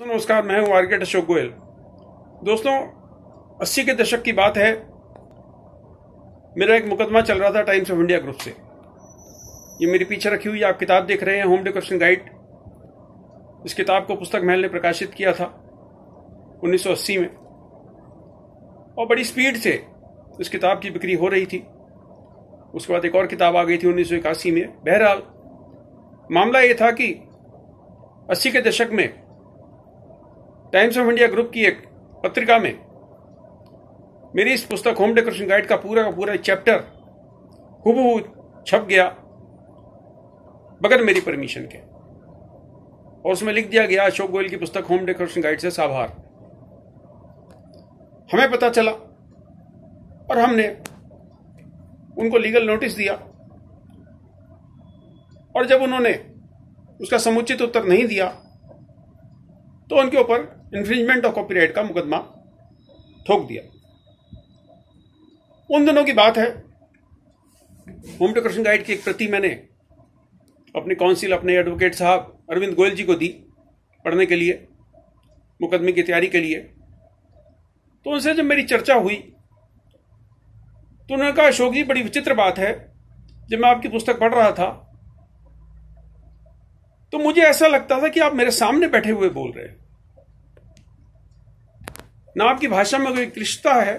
तो नमस्कार, मैं हूँ आर्किटेक्ट अशोक गोयल। दोस्तों, अस्सी के दशक की बात है। मेरा एक मुकदमा चल रहा था टाइम्स ऑफ़ इंडिया ग्रुप से। ये मेरे पीछे रखी हुई आप किताब देख रहे हैं, होम डेकोरेशन गाइड। इस किताब को पुस्तक महल ने प्रकाशित किया था 1980 में। और बड़ी स्पीड से इस किताब की बिक्री हो रही थी। उसके बाद एक और किताब आ गई थी उन्नीस सौ इक्यासी में, बहरहाल। मामला ये था कि अस्सी के दशक में टाइम्स ऑफ़ इंडिया ग्रुप की एक पत्रिका में मेरी इस पुस्तक होम डेकोरेशन गाइड का पूरा का पूरा चैप्टर हुबहू छप गया, बगैर मेरी परमिशन के। और उसमें लिख दिया गया, अशोक गोयल की पुस्तक होम डेकोरेशन गाइड से साभार। हमें पता चला, और हमने उनको लीगल नोटिस दिया, और जब उन्होंने उसका समुचित उत्तर नहीं दिया तो उनके ऊपर इंफ्रिंजमेंट ऑफ़ कॉपीराइट का मुकदमा ठोक दिया। उन दिनों की बात है, होम डेकोरेशन गाइड की एक प्रति मैंने अपने काउंसिल, अपने एडवोकेट साहब अरविंद गोयल जी को दी पढ़ने के लिए, मुकदमे की तैयारी के लिए। तो उनसे जब मेरी चर्चा हुई तो उन्होंने कहा, अशोक जी, बड़ी विचित्र बात है। जब मैं आपकी पुस्तक पढ़ रहा था तो मुझे ऐसा लगता था कि आप मेरे सामने बैठे हुए बोल रहे हैं। ना आपकी भाषा में कोई क्लिष्टता है,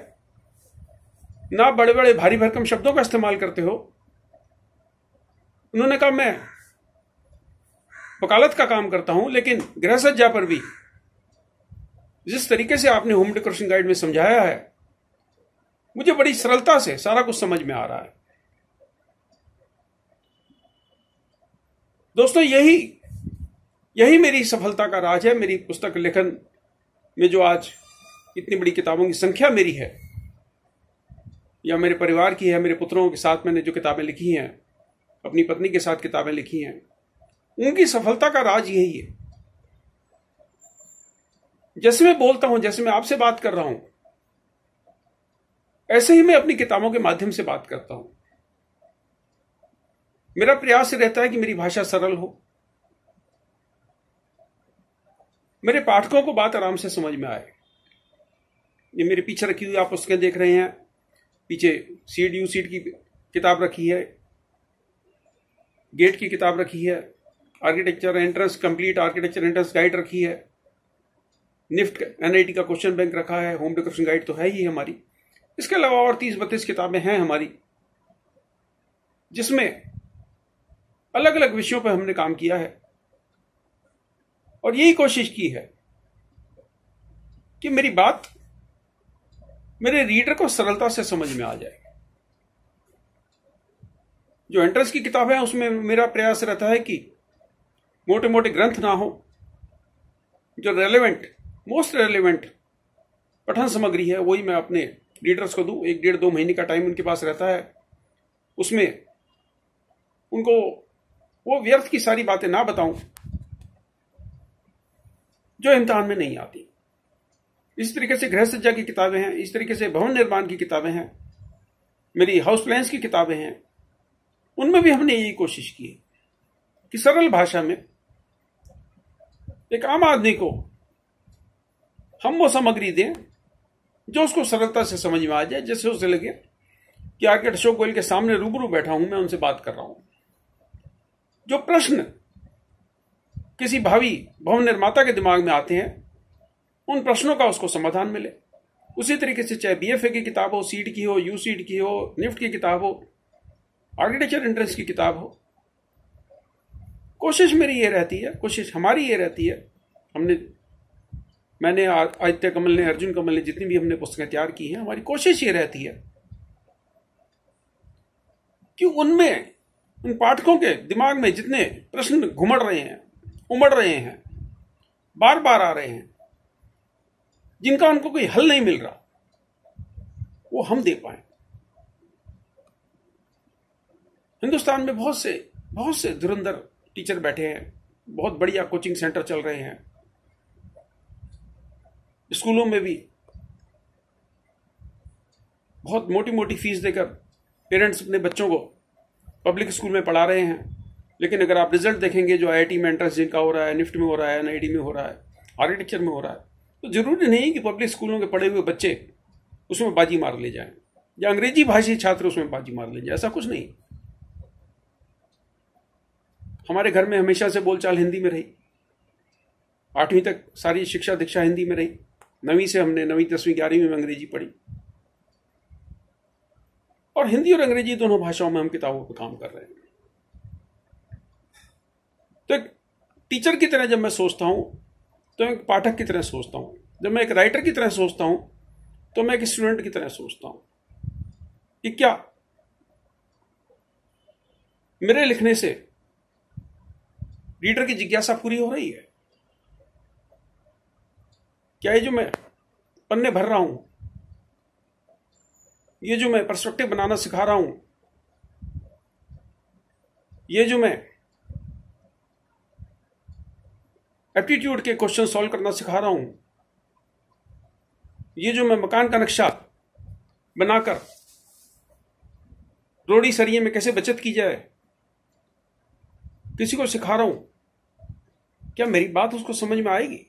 ना बड़े बड़े भारी भरकम शब्दों का इस्तेमाल करते हो। उन्होंने कहा, मैं वकालत का काम करता हूँ, लेकिन गृह सज्जा पर भी। जिस तरीके से आपने होम डेकोरेशन गाइड में समझाया है, मुझे बड़ी सरलता से सारा कुछ समझ में आ रहा है। दोस्तों, यही यही मेरी सफलता का राज है। मेरी पुस्तक लेखन में जो आज इतनी बड़ी किताबों की संख्या मेरी है, या मेरे परिवार की है, मेरे पुत्रों के साथ मैंने जो किताबें लिखी हैं, अपनी पत्नी के साथ किताबें लिखी हैं, उनकी सफलता का राज यही है। जैसे मैं बोलता हूँ, जैसे मैं आपसे बात कर रहा हूँ, ऐसे ही मैं अपनी किताबों के माध्यम से बात करता हूँ। मेरा प्रयास रहता है कि मेरी भाषा सरल हो। मेरे पाठकों को बात आराम से समझ में आए। ये मेरे पीछे रखी हुई आप पुस्तकें देख रहे हैं। पीछे सीड यू सीड की किताब रखी है। गेट की किताब रखी है। Architecture entrance, complete architecture entrance guide रखी है। निफ्ट एनआईटी का क्वेश्चन बैंक रखा है। होम डेकोरेशन गाइड तो है ही हमारी। इसके अलावा और तीस बत्तीस किताबें हैं हमारी, जिसमें अलग अलग विषयों पर हमने काम किया है। और यही कोशिश की है कि मेरी बात मेरे रीडर को सरलता से समझ में आ जाए जो एंट्रेंस की किताब है, उसमें मेरा प्रयास रहता है कि मोटे मोटे ग्रंथ ना हो, जो रेलेवेंट मोस्ट रेलेवेंट पठन सामग्री है, वही मैं अपने रीडर्स को दूँ। एक डेढ़ दो महीने का टाइम उनके पास रहता है। उसमें उनको वो व्यर्थ की सारी बातें ना बताऊँ, जो इम्तहान में नहीं आती। इस तरीके से गृह सज्जा की किताबें हैं, इस तरीके से भवन निर्माण की किताबें हैं, मेरी हाउस प्लान्स की किताबें हैं, उनमें भी हमने यही कोशिश की कि सरल भाषा में एक आम आदमी को हम वो सामग्री दें जो उसको सरलता से समझ में आ जाए, जैसे उसे लगे कि आर्किट अशोक गोयल के सामने रूबरू बैठा हूँ, मैं उनसे बात कर रहा हूँ। जो प्रश्न किसी भावी भवन निर्माता के दिमाग में आते हैं उन प्रश्नों का उसको समाधान मिले। उसी तरीके से चाहे बीएफए की किताब हो सीट की हो यू सीट की हो निफ्ट की किताब हो आर्किटेक्चर एंट्रेंस की किताब हो। कोशिश मेरी ये रहती है, कोशिश हमारी ये रहती है। हमने, मैंने आदित्य कमल ने, अर्जुन कमल ने जितनी भी हमने पुस्तकें तैयार की हैं, हमारी कोशिश ये रहती है कि उनमें, उन पाठकों के दिमाग में जितने प्रश्न घुमड़ रहे हैं, उमड़ रहे हैं बार बार आ रहे हैं जिनका उनको कोई हल नहीं मिल रहा, वो हम दे पाए। हिंदुस्तान में बहुत से बहुत से धुरंधर टीचर बैठे हैं, बहुत बढ़िया कोचिंग सेंटर चल रहे हैं। स्कूलों में भी बहुत मोटी मोटी फ़ीस देकर पेरेंट्स अपने बच्चों को पब्लिक स्कूल में पढ़ा रहे हैं। लेकिन अगर आप रिज़ल्ट देखेंगे, जो आईआईटी में एंट्रेंस जिनका हो रहा है, निफ्ट में हो रहा है एनआईडी में हो रहा है, आर्किटेक्चर में हो रहा है तो ज़रूरी नहीं कि पब्लिक स्कूलों के पढ़े हुए बच्चे उसमें बाजी मार ले जाएँ, या अंग्रेज़ी भाषी छात्र उसमें बाजी मार ले जाए, ऐसा कुछ नहीं। हमारे घर में हमेशा से बोलचाल हिंदी में रही। आठवीं तक सारी शिक्षा दीक्षा हिंदी में रही। नवीं से हमने, नवीं दसवीं, ग्यारहवीं में अंग्रेज़ी पढ़ी। और हिंदी और अंग्रेज़ी दोनों भाषाओं में हम किताबों पर काम कर रहे हैं। तो एक टीचर की तरह जब मैं सोचता हूँ तो मैं एक पाठक की तरह सोचता हूँ। जब मैं एक राइटर की तरह सोचता हूँ तो मैं एक स्टूडेंट की तरह सोचता हूँ कि क्या मेरे लिखने से रीडर की जिज्ञासा पूरी हो रही है? क्या ये जो मैं पन्ने भर रहा हूँ, ये जो मैं परस्पेक्टिव बनाना सिखा रहा हूँ, ये जो मैं एप्टीट्यूड के क्वेश्चन सॉल्व करना सिखा रहा हूँ। ये जो मैं मकान का नक्शा बनाकर रोड़ी सरिये में कैसे बचत की जाए, किसी को सिखा रहा हूँ। क्या मेरी बात उसको समझ में आएगी?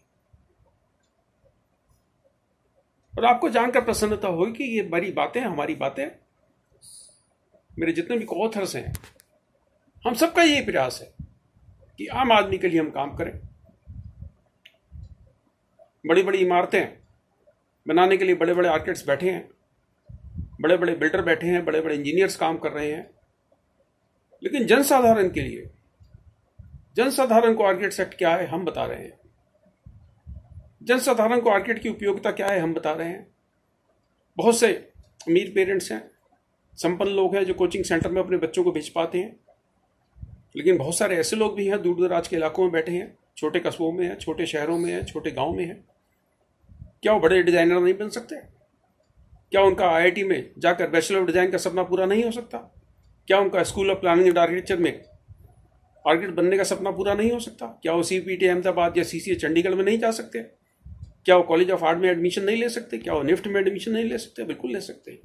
और आपको जानकर प्रसन्नता होगी कि ये बड़ी बातें, हमारी बातें मेरे जितने भी ऑथर्स हैं, हम सबका यही प्रयास है कि आम आदमी के लिए हम काम करें। बड़ी बड़ी इमारतें बनाने के लिए बड़े बड़े आर्किटेक्ट्स बैठे हैं बड़े बड़े बिल्डर बैठे हैं बड़े बड़े इंजीनियर्स काम कर रहे हैं। लेकिन जनसाधारण के लिए, जनसाधारण को आर्किटेक्ट एक्ट क्या है हम बता रहे हैं। जनसाधारण को आर्किटेक्ट की उपयोगिता क्या है हम बता रहे हैं। बहुत से अमीर पेरेंट्स हैं, संपन्न लोग हैं जो कोचिंग सेंटर में अपने बच्चों को भेज पाते हैं। लेकिन बहुत सारे ऐसे लोग भी हैं दूर दराज के इलाकों में बैठे हैं। छोटे कस्बों में है, छोटे शहरों में है, छोटे गाँव में है। क्या वो बड़े डिज़ाइनर नहीं बन सकते? क्या उनका आईआईटी में जाकर बैचलर ऑफ़ डिज़ाइन का सपना पूरा नहीं हो सकता? क्या उनका school of planning and architecture में आर्किटेक्ट बनने का सपना पूरा नहीं हो सकता? क्या वो सीपीटी अहमदाबाद या सी चंडीगढ़ में नहीं जा सकते? क्या वो कॉलेज ऑफ़ आर्ट में एडमिशन नहीं ले सकते? क्या वो निफ्ट में एडमिशन नहीं ले सकते? बिल्कुल ले सकते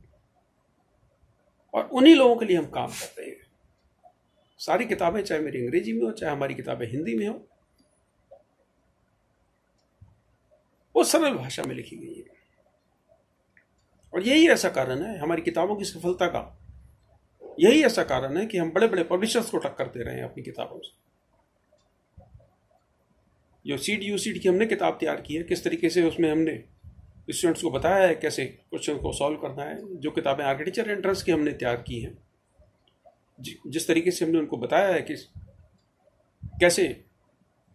और उन्हीं लोगों के लिए हम काम करते हैं। सारी किताबें चाहे मेरी अंग्रेज़ी में हो, चाहे हमारी किताबें हिंदी में हो वो सरल भाषा में लिखी गई है। और यही ऐसा कारण है, हमारी किताबों की सफलता का। यही ऐसा कारण है कि हम बड़े बड़े पब्लिशर्स को टक्कर दे रहे हैं अपनी किताबों से। जो सीड यू सीड की हमने किताब तैयार की है, किस तरीके से उसमें हमने स्टूडेंट्स को बताया है, कैसे क्वेश्चन को सॉल्व करना है, जो किताबें आर्किटेक्चर एंट्रेंस की हमने तैयार की हैं। जिस तरीके से हमने उनको बताया है कि कैसे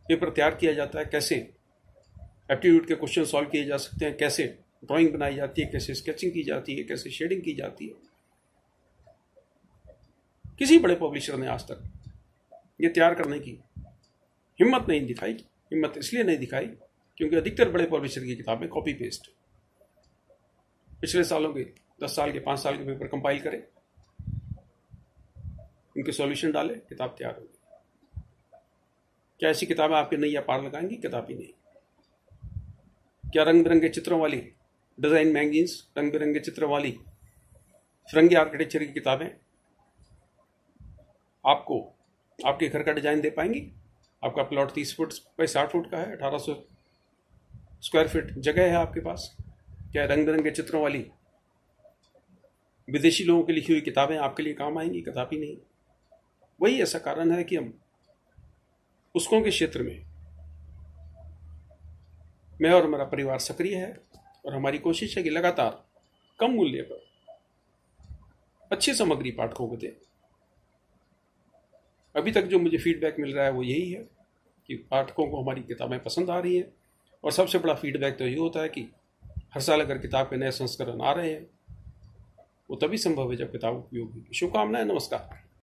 पेपर तैयार किया जाता है, कैसे एप्टीट्यूड के क्वेश्चन सॉल्व किए जा सकते हैं, कैसे ड्राइंग बनाई जाती है, कैसे स्केचिंग की जाती है, कैसे शेडिंग की जाती है। किसी बड़े पब्लिशर ने आज तक ये तैयार करने की हिम्मत नहीं दिखाई, हिम्मत इसलिए नहीं दिखाई क्योंकि अधिकतर बड़े पब्लिशर की किताबें कॉपी पेस्ट पिछले सालों के, दस साल के, पाँच साल के पेपर कंपाइल करें, उनके सॉल्यूशन डालें, किताब तैयार होगी क्या ऐसी किताबें आपके नैया पार लगाएँगी? किताब ही नहीं। क्या रंग बिरंगे चित्रों वाली डिज़ाइन मैगजीन्स, रंग बिरंगे चित्र वाली फिरंगी आर्किटेक्चर की किताबें आपको आपके घर का डिज़ाइन दे पाएँगी। आपका प्लॉट तीस फुट बाई साठ फुट का है, अठारह सौ स्क्वायर फीट जगह है आपके पास। क्या रंग बिरंगे चित्रों वाली विदेशी लोगों की लिखी हुई किताबें आपके लिए काम आएँगी? किताबी नहीं। वही ऐसा कारण है कि हम पुस्तकों के क्षेत्र में मैं और मेरा परिवार सक्रिय है और हमारी कोशिश है कि लगातार कम मूल्य पर अच्छी सामग्री पाठकों को दें। अभी तक जो मुझे फीडबैक मिल रहा है वो यही है कि पाठकों को हमारी किताबें पसंद आ रही हैं और सबसे बड़ा फीडबैक तो ये होता है कि हर साल अगर किताब के नए संस्करण आ रहे हैं, वो तभी संभव है जब किताब उपयोगी शुभकामनाएँ, नमस्कार।